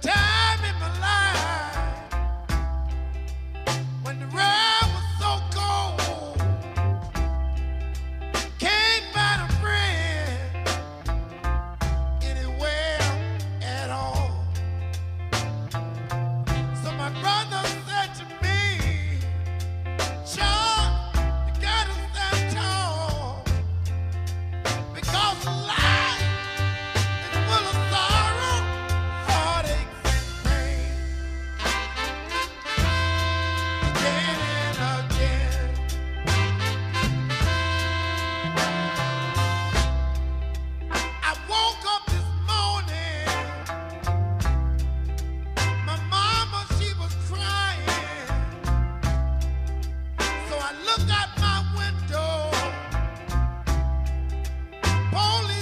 time. only